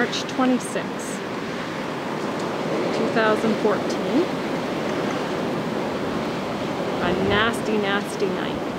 March 26, 2014. A nasty, nasty night.